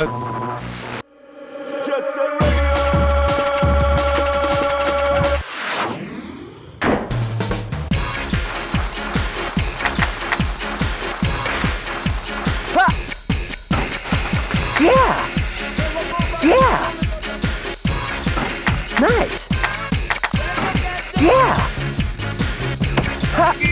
Yeah! Nice! Yeah! Ha!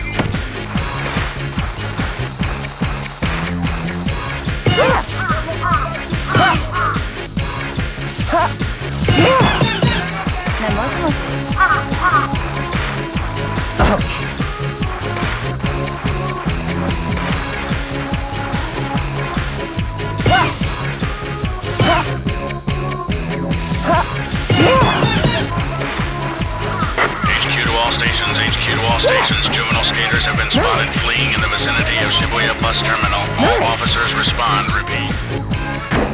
Spotted fleeing in the vicinity of Shibuya bus terminal. All officers respond. Repeat.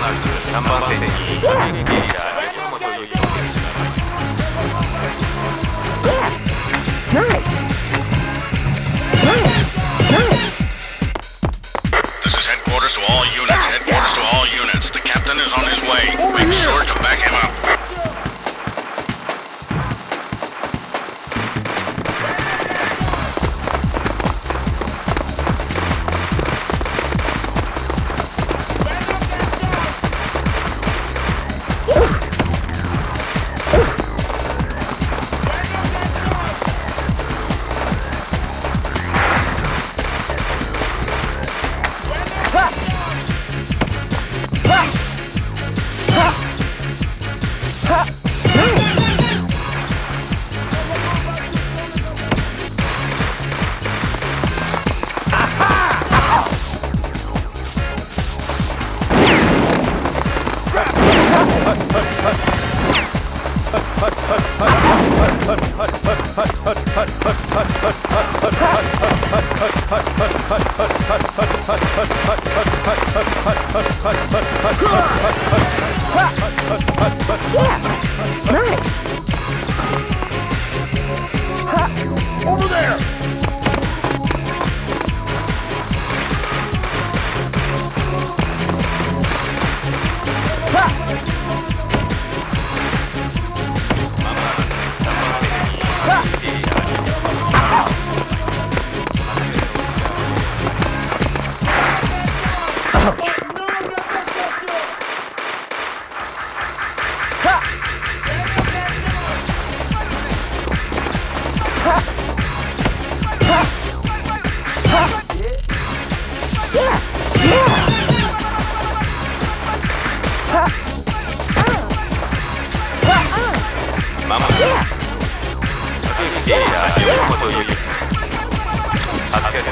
3番線に関係者 Yeah! Nice! Yeah! Nice! Over there! Okay.